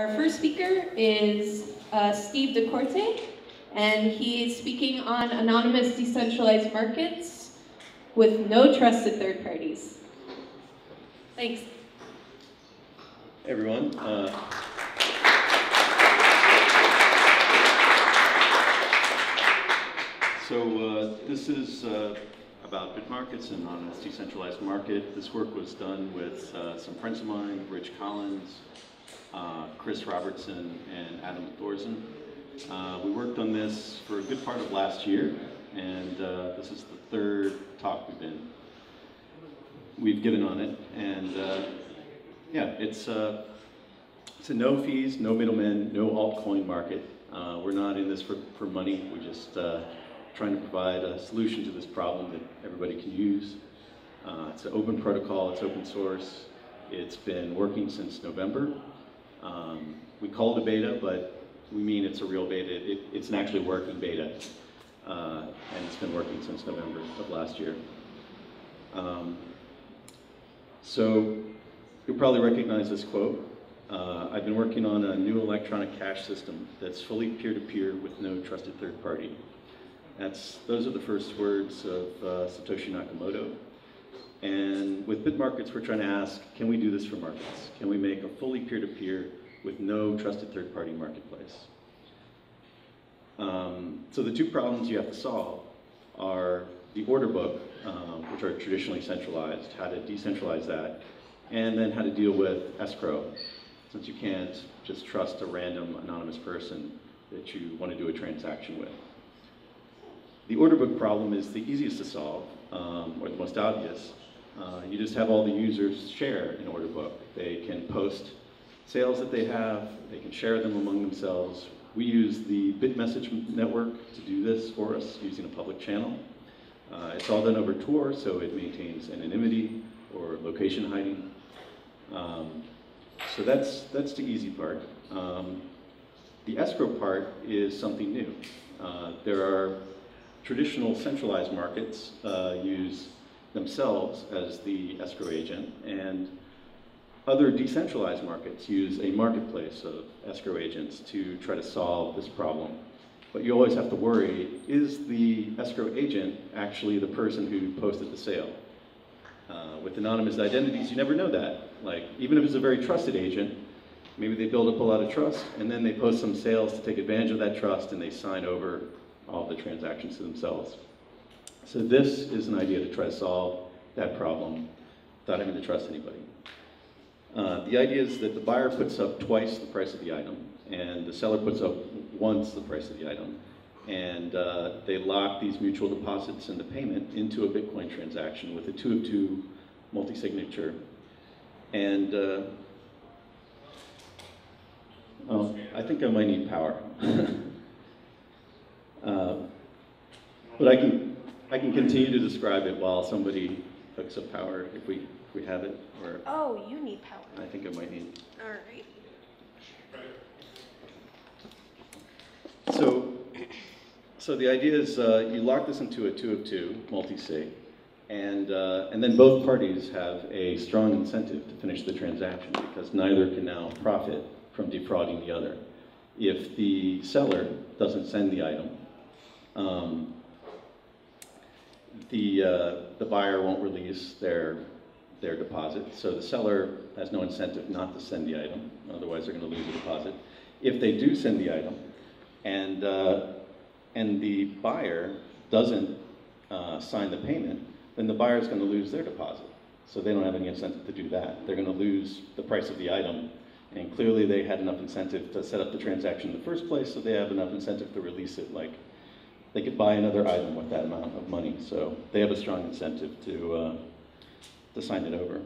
Our first speaker is uh, Steve Dekorte, and he is speaking on anonymous decentralized markets with no trusted third parties. Thanks. Hey everyone. Uh, so uh, this is uh, about BitMarkets and on a decentralized market. This work was done with uh, some friends of mine, Rich Collins, uh, Chris Robertson, and Adam Thorsen. Uh, we worked on this for a good part of last year, and uh, this is the third talk we've been we've given on it, and yeah, it's it's a no fees, no middlemen, no altcoin market. Uh, we're not in this for, for money. We're just uh, trying to provide a solution to this problem that everybody can use. Uh, it's an open protocol, it's open source. It's been working since November. Um, we call it a beta, but we mean it's a real beta. It, it's an actually working beta. Uh, and it's been working since November of last year. Um, so you'll probably recognize this quote. Uh, I've been working on a new electronic cash system that's fully peer-to-peer -peer with no trusted third party. That's, those are the first words of uh, Satoshi Nakamoto. And with BitMarkets, we're trying to ask, can we do this for markets? Can we make a fully peer-to-peer -peer with no trusted third-party marketplace? Um, so the two problems you have to solve are the order book, um, which are traditionally centralized, how to decentralize that, and then how to deal with escrow, since you can't just trust a random anonymous person that you want to do a transaction with. The order book problem is the easiest to solve, um, or the most obvious. Uh, you just have all the users share an order book. They can post sales that they have, they can share them among themselves. We use the BitMessage network to do this for us using a public channel. Uh, it's all done over Tor, so it maintains anonymity or location hiding. Um, so that's, that's the easy part. Um, the escrow part is something new. Uh, there are traditional centralized markets uh, use themselves as the escrow agent, and other decentralized markets use a marketplace of escrow agents to try to solve this problem. But you always have to worry, is the escrow agent actually the person who posted the sale? Uh, with anonymous identities, you never know that. Like, even if it's a very trusted agent, maybe they build up a lot of trust, and then they post some sales to take advantage of that trust, and they sign over all the transactions to themselves. So this is an idea to try to solve that problem without having to trust anybody. Uh, the idea is that the buyer puts up twice the price of the item, and the seller puts up once the price of the item. And uh, they lock these mutual deposits and the payment into a Bitcoin transaction with a two of two multi-signature. And uh, oh, I think I might need power. Uh, but I can, I can continue to describe it while somebody hooks up power if we, if we have it. Or oh, you need power. I think I might need. All right. So, so the idea is uh, you lock this into a two of two multi-sig, and, uh, and then both parties have a strong incentive to finish the transaction because neither can now profit from defrauding the other. If the seller doesn't send the item, um, the, uh, the buyer won't release their, their deposit, so the seller has no incentive not to send the item, otherwise they're going to lose the deposit. If they do send the item, and, uh, and the buyer doesn't uh, sign the payment, then the buyer is going to lose their deposit. So they don't have any incentive to do that. They're going to lose the price of the item, and clearly they had enough incentive to set up the transaction in the first place, so they have enough incentive to release it like they could buy another item with that amount of money. So they have a strong incentive to, uh, to sign it over.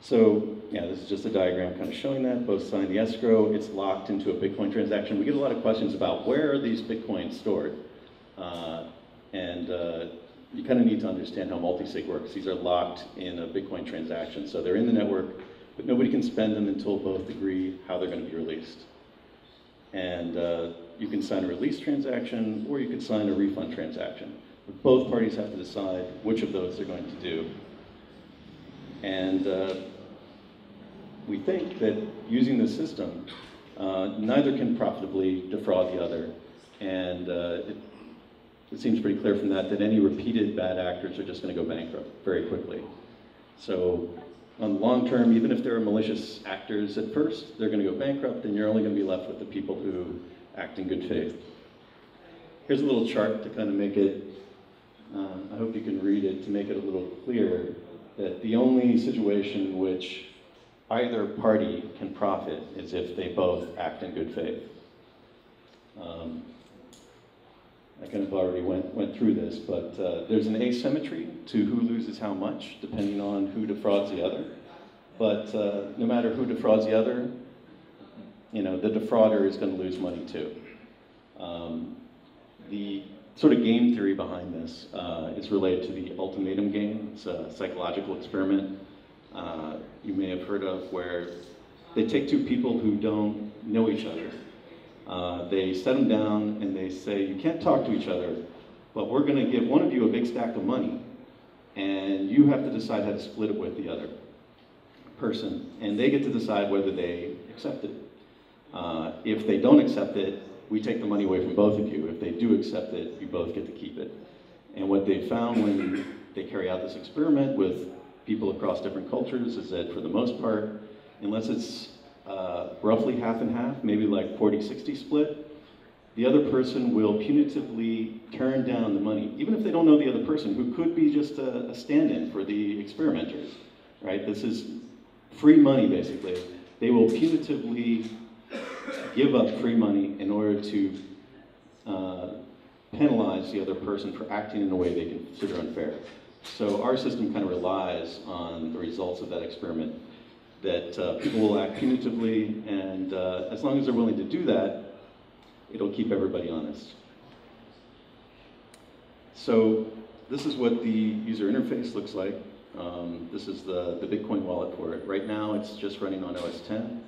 So yeah, this is just a diagram kind of showing that. Both sign the escrow, it's locked into a Bitcoin transaction. We get a lot of questions about where are these Bitcoins stored? Uh, and uh, you kind of need to understand how multisig works. These are locked in a Bitcoin transaction. So they're in the network, but nobody can spend them until both agree how they're going to be released. And uh, you can sign a release transaction, or you can sign a refund transaction. But both parties have to decide which of those they're going to do. And uh, we think that using this system, uh, neither can profitably defraud the other. And uh, it, it seems pretty clear from that that any repeated bad actors are just going to go bankrupt very quickly. So on the long term, even if there are malicious actors at first, they're going to go bankrupt, and you're only going to be left with the people who act in good faith. Here's a little chart to kind of make it, uh, I hope you can read it, to make it a little clearer that the only situation in which either party can profit is if they both act in good faith. Um, I kind of already went, went through this, but uh, there's an asymmetry to who loses how much, depending on who defrauds the other. But uh, no matter who defrauds the other, you know, the defrauder is going to lose money too. Um, the sort of game theory behind this uh, is related to the ultimatum game. It's a psychological experiment uh, you may have heard of where they take two people who don't know each other. Uh, they set them down and they say, you can't talk to each other, but we're going to give one of you a big stack of money, and you have to decide how to split it with the other person, and they get to decide whether they accept it. Uh, if they don't accept it, we take the money away from both of you. If they do accept it, you both get to keep it. And what they found when they carry out this experiment with people across different cultures is that for the most part, unless it's uh, roughly half and half, maybe like 40-60 split, the other person will punitively turn down the money, even if they don't know the other person, who could be just a, a stand-in for the experimenters, right? This is free money, basically. They will punitively give up free money in order to uh, penalize the other person for acting in a way they consider unfair. So our system kind of relies on the results of that experiment, that uh, people will act punitively, and uh, as long as they're willing to do that, it'll keep everybody honest. So this is what the user interface looks like. Um, this is the, the Bitcoin wallet for it. Right now, it's just running on OS 10.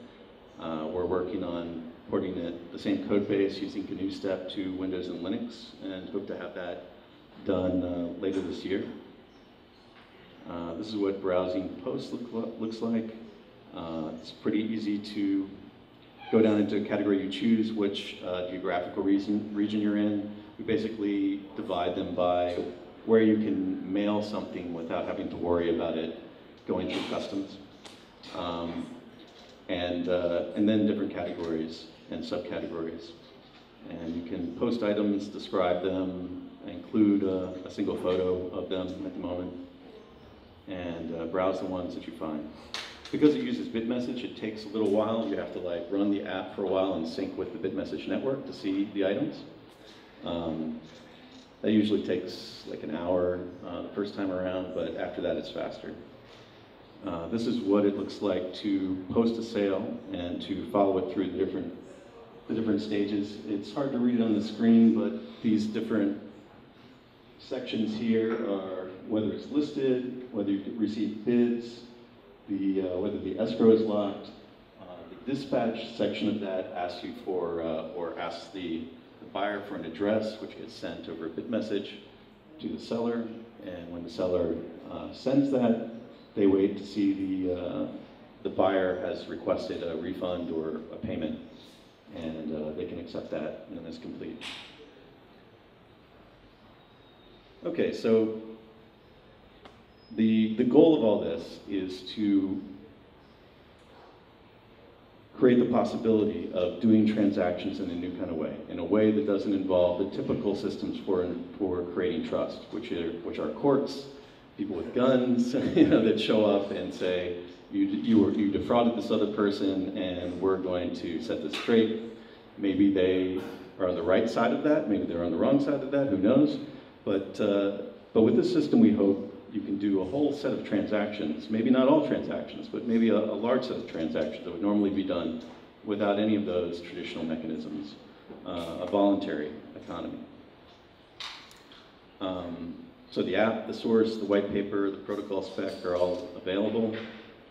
Uh, we're working on porting it, the same code base using GNUstep to Windows and Linux, and hope to have that done uh, later this year. Uh, this is what browsing posts look, looks like. Uh, it's pretty easy to go down into a category you choose, which uh, geographical region, region you're in. We basically divide them by where you can mail something without having to worry about it going through customs. Um, and, uh, and then different categories and subcategories. And you can post items, describe them, include a, a single photo of them at the moment and uh, browse the ones that you find. Because it uses BitMessage, it takes a little while. You have to like run the app for a while and sync with the BitMessage network to see the items. Um, that usually takes like an hour uh, the first time around, but after that it's faster. Uh, this is what it looks like to post a sale and to follow it through the different, the different stages. It's hard to read on the screen, but these different sections here are whether it's listed, whether you receive bids, the, uh, whether the escrow is locked. Uh, the dispatch section of that asks you for, uh, or asks the, the buyer for an address, which gets sent over a bit message to the seller. And when the seller uh, sends that, they wait to see the, uh, the buyer has requested a refund or a payment. And they can accept that and it's complete. Okay, so the, the goal of all this is to create the possibility of doing transactions in a new kind of way, in a way that doesn't involve the typical systems for, for creating trust, which are, which are courts, people with guns, you know, that show up and say, you, you, were, you defrauded this other person and we're going to set this straight. Maybe they are on the right side of that, maybe they're on the wrong side of that, who knows? But, uh, but with this system, we hope you can do a whole set of transactions, maybe not all transactions, but maybe a, a large set of transactions that would normally be done without any of those traditional mechanisms, uh, a voluntary economy. Um, so the app, the source, the white paper, the protocol spec are all available,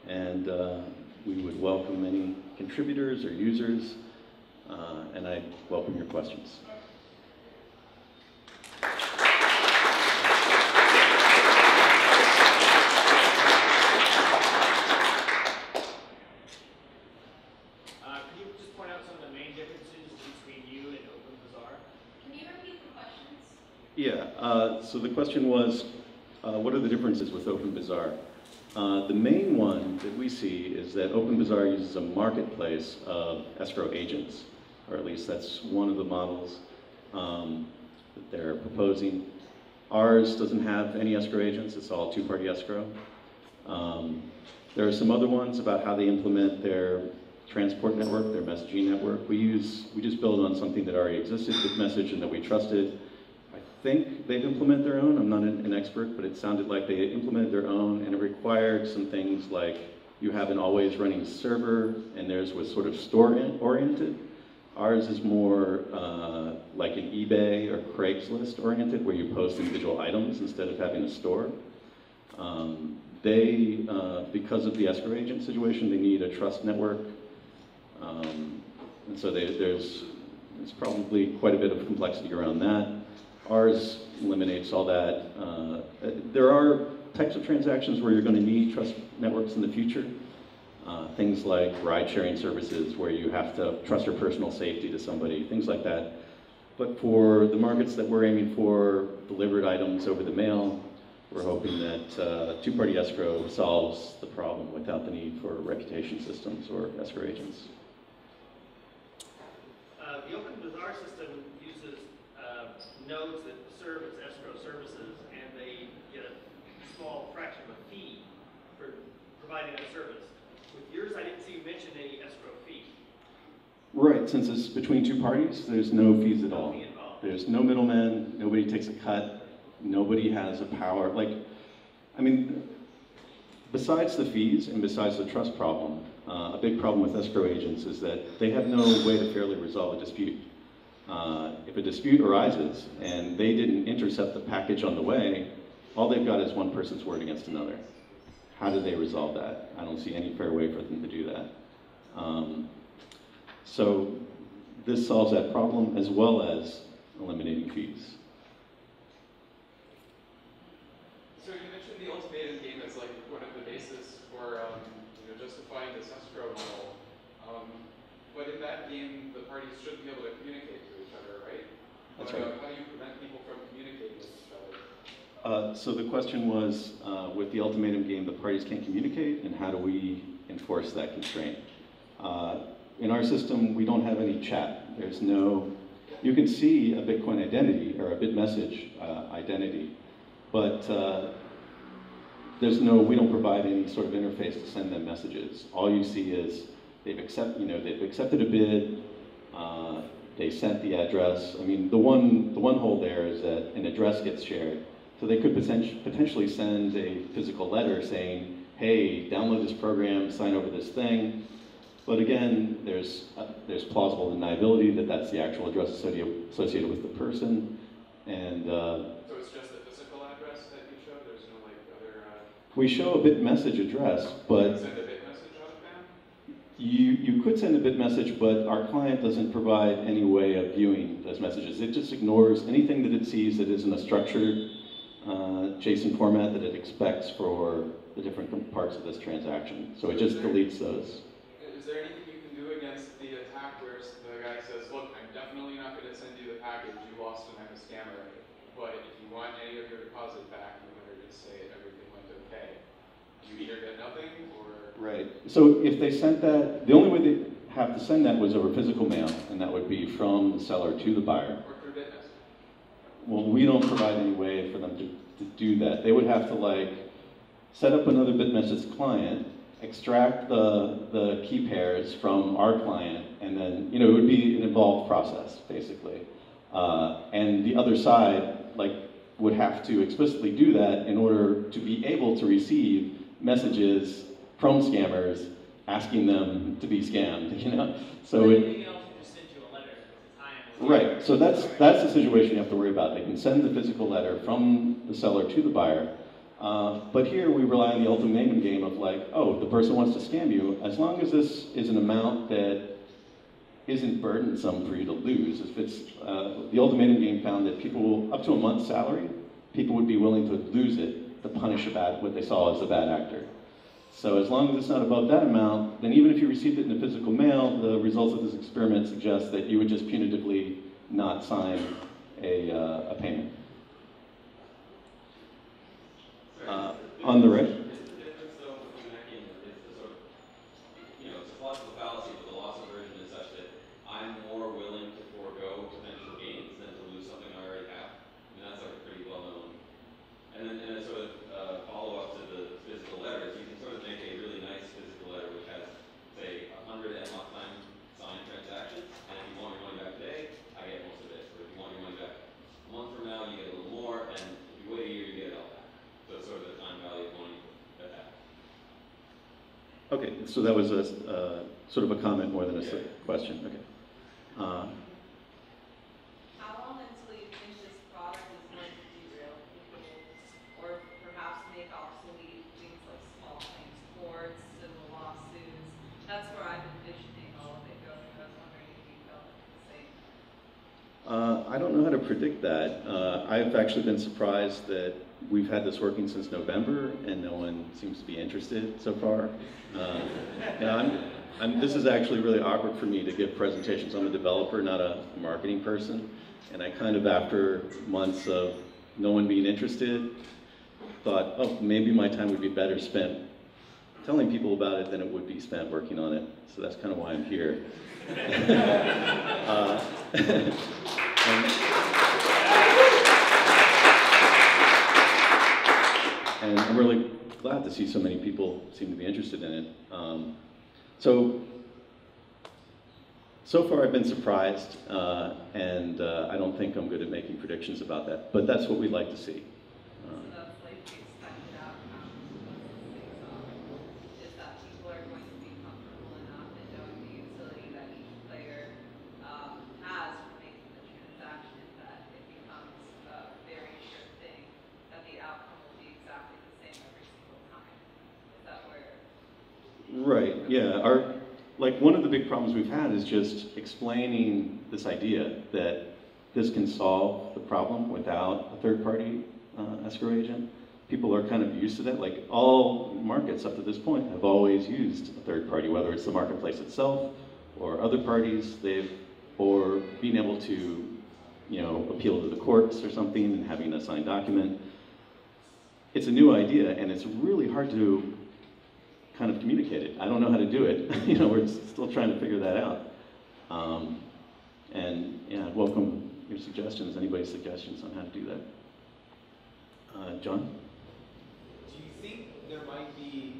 and uh, we would welcome any contributors or users, uh, and I welcome your questions. so the question was, uh, what are the differences with OpenBazaar? Uh, the main one that we see is that OpenBazaar uses a marketplace of escrow agents, or at least that's one of the models um, that they're proposing. Ours doesn't have any escrow agents, it's all two-party escrow. Um, there are some other ones about how they implement their transport network, their messaging network. We use, we just build on something that already existed BitMessage and that we trusted. I think they've implemented their own, I'm not an, an expert, but it sounded like they implemented their own and it required some things like you have an always running server and theirs was sort of store oriented. Ours is more uh, like an eBay or Craigslist oriented where you post individual items instead of having a store. Um, they, uh, because of the escrow agent situation, they need a trust network. Um, and so they, there's, there's probably quite a bit of complexity around that. Ours eliminates all that. Uh, there are types of transactions where you're going to need trust networks in the future. Uh, things like ride-sharing services where you have to trust your personal safety to somebody, things like that. But for the markets that we're aiming for, delivered items over the mail, we're hoping that uh, two-party escrow solves the problem without the need for reputation systems or escrow agents. Uh, the OpenBazaar system uses uh, nodes that serve as escrow services, and they get a small fraction of a fee for providing that service. With yours, I didn't see you mention any escrow fee. Right, since it's between two parties, there's no fees at all. No fee involved. There's no middleman, nobody takes a cut, nobody has a power, like, I mean, besides the fees and besides the trust problem, uh, a big problem with escrow agents is that they have no way to fairly resolve a dispute. Uh, if a dispute arises and they didn't intercept the package on the way, all they've got is one person's word against another. How do they resolve that? I don't see any fair way for them to do that. Um, so this solves that problem as well as eliminating fees. So you mentioned the ultimatum game as like one of the basis for um, you know, justifying this escrow model. Um, but in that game, the parties should be able to communicate to each other, right? That's right. How do you prevent people from communicating with each other? Uh, so the question was, uh, with the ultimatum game, the parties can't communicate, and how do we enforce that constraint? Uh, in our system, we don't have any chat. There's no, you can see a Bitcoin identity or a BitMessage uh, identity, but uh, there's no, we don't provide any sort of interface to send them messages. All you see is they've accept, you know, they've accepted a bid, uh, they sent the address. I mean, the one, the one hole there is that an address gets shared. So they could poten- potentially send a physical letter saying, hey, download this program, sign over this thing. But again, there's, uh, there's plausible deniability that that's the actual address associated, associated with the person. And uh, So it's just the physical address that you show? There's no like other, uh, we show a bit message address, but send a bit message out of that? You, you could send a bit message, but our client doesn't provide any way of viewing those messages. It just ignores anything that it sees that isn't a structured uh, JSON format that it expects for the different parts of this transaction. So it just deletes those. Is there anything you can do against the attack where the guy says, look, I'm definitely not going to send you the package, you lost and I'm a scammer, but if you want any of your deposit back, you better just say okay. You either get nothing or Right. So if they sent that, the only way they have to send that was over physical mail, and that would be from the seller to the buyer. or through. Well, we don't provide any way for them to, to do that. They would have to like set up another BitMessage client, extract the, the key pairs from our client, and then, you know, it would be an involved process, basically. Uh, and the other side, like, would have to explicitly do that in order to be able to receive messages from scammers asking them to be scammed, you know? So it, Anything else will just send you a letter with the time. Right, so that's, that's the situation you have to worry about. They can send the physical letter from the seller to the buyer. Uh, but here we rely on the ultimatum game of like, oh, the person wants to scam you. As long as this is an amount that isn't burdensome for you to lose, if it's, uh, the ultimatum game found that people will, up to a month's salary, people would be willing to lose it to punish a bad, what they saw as a bad actor. So as long as it's not above that amount, then even if you received it in the physical mail, the results of this experiment suggest that you would just punitively not sign a, uh, a payment. Uh, on the right. That was a, uh, sort of a comment more than a Yeah. question, okay. Uh, How long until this product is going to derail people, or perhaps make obsolete things like small claims courts, civil lawsuits? That's where I'm envisioning all of it going, I was wondering if you felt the same. Uh, I don't know how to predict that. Uh, I've actually been surprised that we've had this working since November and no one seems to be interested so far. Uh, I'm, I'm, this is actually really awkward for me to give presentations. I'm a developer, not a marketing person. And I kind of, after months of no one being interested, thought, oh, maybe my time would be better spent telling people about it than it would be spent working on it. So that's kind of why I'm here. Uh, and, and I'm really glad to see so many people seem to be interested in it. Um, so, so far I've been surprised, uh, and uh, I don't think I'm good at making predictions about that, but that's what we'd like to see. Um, that's like the expected outcome once this takes off, is that people are going to be comfortable enough in knowing the utility that each player, um, has for making the transaction, that it becomes a very sure thing, that the outcome will be exactly the same every single time. Is that where? Right, yeah. Our, like, one of the big problems we've had is just explaining this idea that this can solve the problem without a third-party uh, escrow agent. People are kind of used to that. Like, all markets up to this point have always used a third party, whether it's the marketplace itself or other parties. They've, or being able to, you know, appeal to the courts or something and having a signed document. It's a new idea, and it's really hard to kind of communicate it. I don't know how to do it. you know, we're still trying to figure that out. Um, and yeah, welcome your suggestions, anybody's suggestions on how to do that. Uh, John? Do you think there might be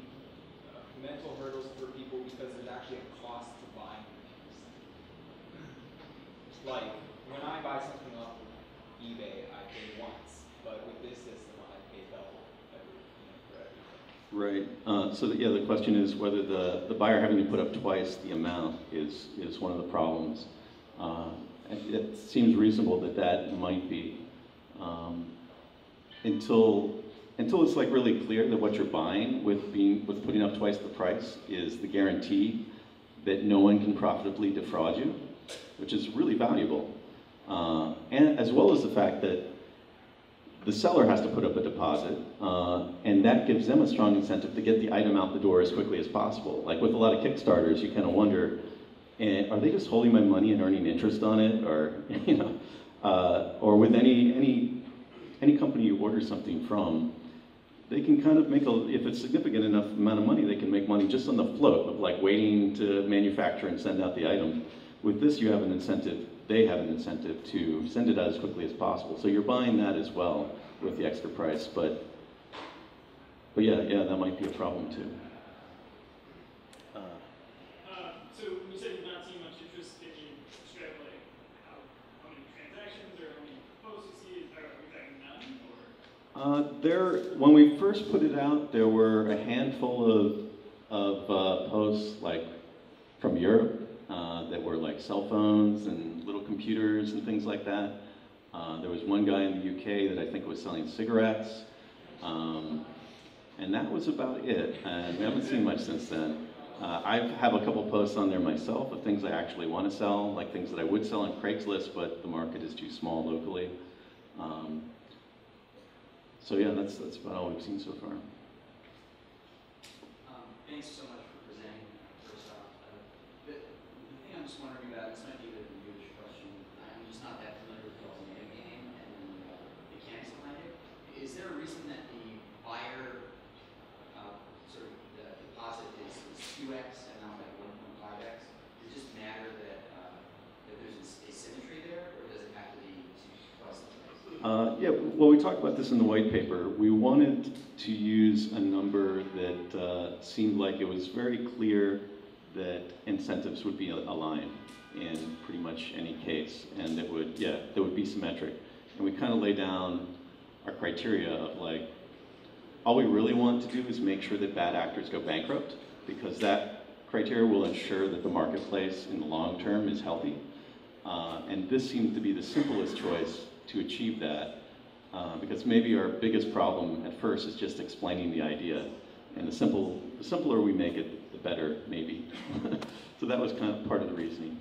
uh, mental hurdles for people because there's actually a cost to buying things? Like, when I buy something off of eBay, I pay once, but with this system, I pay double every, you know, for everything. Right. Uh, so the, yeah, the question is whether the, the buyer having to put up twice the amount is, is one of the problems. Uh, it seems reasonable that that might be. Um, until, until it's like really clear that what you're buying with being, with putting up twice the price is the guarantee that no one can profitably defraud you, which is really valuable. Uh, and as well as the fact that the seller has to put up a deposit, uh, and that gives them a strong incentive to get the item out the door as quickly as possible. Like with a lot of Kickstarters, you kind of wonder, eh, are they just holding my money and earning interest on it, or you know, uh, or with any any any company you order something from, they can kind of make a if it's significant enough amount of money, they can make money just on the float of like waiting to manufacture and send out the item. With this, you have an incentive. They have an incentive to send it out as quickly as possible. So you're buying that as well with the extra price. But but yeah, yeah, that might be a problem too. Uh, Uh, so you said you've not seen much interest, can you how, how many transactions or how many posts see, are we talking none. Uh, there, when we first put it out, there were a handful of, of uh, posts like from Europe uh, that were like cell phones and little computers and things like that. Uh, there was one guy in the UK that I think was selling cigarettes. Um, and that was about it. And we haven't seen much since then. Uh, I have a couple posts on there myself of things I actually want to sell, like things that I would sell on Craigslist, but the market is too small locally. Um, so yeah, that's that's about all we've seen so far. Um, Thanks so much just wondering about, this might be a bit of a huge question. I'm just not that familiar with y'all's game and the uh, mechanics behind it. Is there a reason that the buyer uh, sort of the deposit is, is 2x and not like 1.5x? Does it just matter that, uh, that there's a symmetry there, or does it have to be uh, yeah, well, we talked about this in the white paper. We wanted to use a number that uh, seemed like it was very clear that incentives would be aligned in pretty much any case, and that would, yeah, that would be symmetric. And we kind of lay down our criteria of like, all we really want to do is make sure that bad actors go bankrupt, because that criteria will ensure that the marketplace in the long term is healthy. Uh, and this seemed to be the simplest choice to achieve that, uh, because maybe our biggest problem at first is just explaining the idea. And the, simple, the simpler we make it, the better, maybe. so that was kind of part of the reasoning.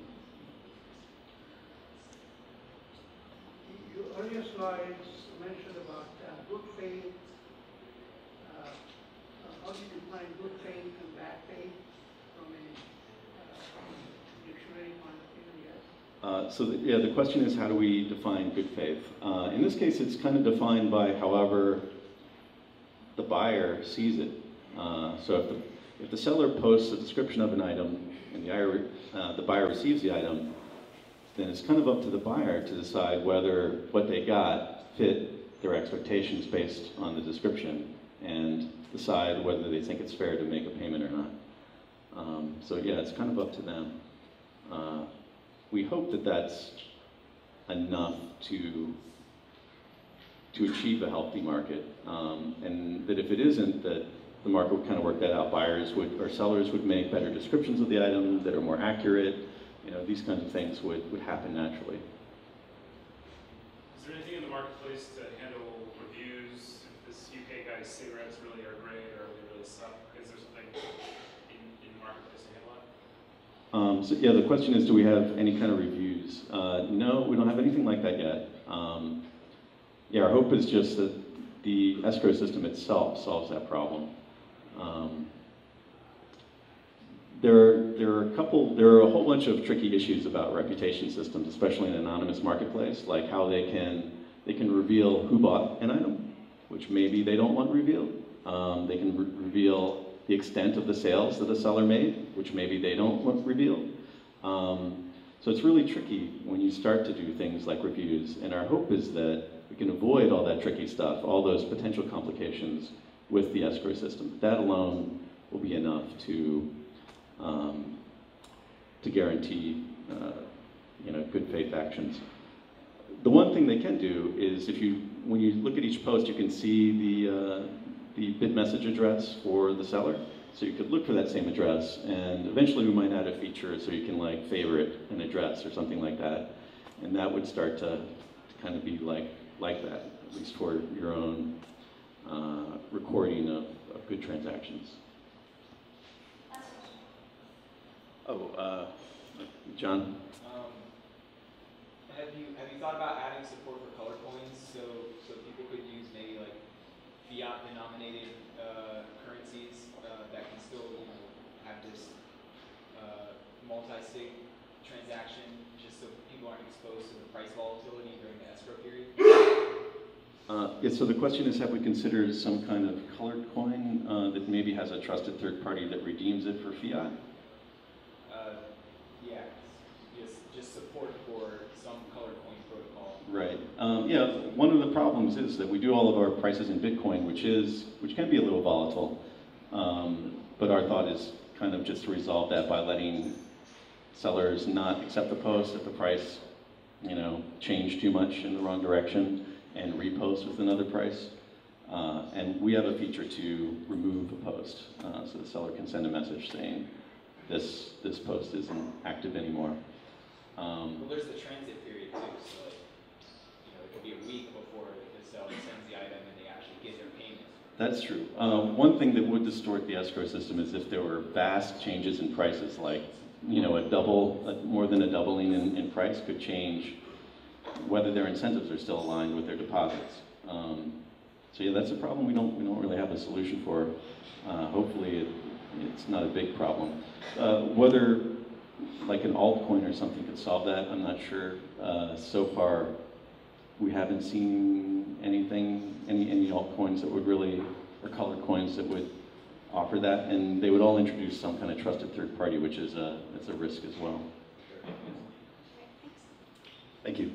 Your earlier slides mentioned about uh, good faith. Uh, how do you define good faith and bad faith from a uh, dictionary point of view? Uh, so the, yeah, the question is how do we define good faith? Uh, in this case, it's kind of defined by however the buyer sees it. Uh, so if the, if the seller posts a description of an item and the buyer, uh, the buyer receives the item, then it's kind of up to the buyer to decide whether what they got fit their expectations based on the description and decide whether they think it's fair to make a payment or not. Um, so yeah, it's kind of up to them. Uh, we hope that that's enough to to achieve a healthy market, um, and that if it isn't, that the market would kind of work that out. Buyers would or sellers would make better descriptions of the item that are more accurate. You know, these kinds of things would, would happen naturally. Is there anything in the marketplace to handle reviews? If this UK guy's cigarettes really are great or they really suck, is there something in, in the marketplace to handle that? Um, so yeah, the question is, do we have any kind of reviews? Uh, no, we don't have anything like that yet. Um, yeah, our hope is just that the escrow system itself solves that problem. Um, there are, there are a couple, there are a whole bunch of tricky issues about reputation systems, especially in an anonymous marketplace, like how they can, they can reveal who bought an item, which maybe they don't want revealed. Um, they can re reveal the extent of the sales that the seller made, which maybe they don't want revealed. Um, so it's really tricky when you start to do things like reviews, and our hope is that we can avoid all that tricky stuff, all those potential complications with the escrow system. That alone will be enough to um, to guarantee uh, you know good faith actions. The one thing they can do is if you when you look at each post, you can see the uh, the BitMessage address for the seller. So you could look for that same address, and eventually we might add a feature so you can like favorite an address or something like that, and that would start to, to kind of be like like that, at least for your own uh, recording of, of good transactions. Oh, uh, John? Um, have you have you thought about adding support for color coins so so people could use maybe like fiat denominated uh, currencies uh, that can still you know have this uh, multi-sig transaction just so people aren't exposed to the price volatility during the escrow period? Uh, yeah, so the question is, have we considered some kind of colored coin uh, that maybe has a trusted third party that redeems it for fiat? Uh, yeah, just just support for some color coin protocol. Right. Um, yeah. One of the problems is that we do all of our prices in Bitcoin, which is which can be a little volatile. Um, but our thought is kind of just to resolve that by letting sellers not accept the post if the price, you know, changed too much in the wrong direction, and repost with another price. Uh, and we have a feature to remove a post, uh, so the seller can send a message saying, this, this post isn't active anymore. Um, Well, there's the transit period too, so like, you know, it could be a week before the seller sends the item and they actually get their payment. That's true. Um, one thing that would distort the escrow system is if there were vast changes in prices, like, you know, a double, a, more than a doubling in, in price could change whether their incentives are still aligned with their deposits. Um, so yeah, that's a problem we don't, we don't really have a solution for. Uh, hopefully it, it's not a big problem. Uh, whether like an altcoin or something could solve that, I'm not sure. Uh, so far, we haven't seen anything, any, any altcoins that would really, or colored coins that would offer that, and they would all introduce some kind of trusted third party, which is a, it's a risk as well. Thank you.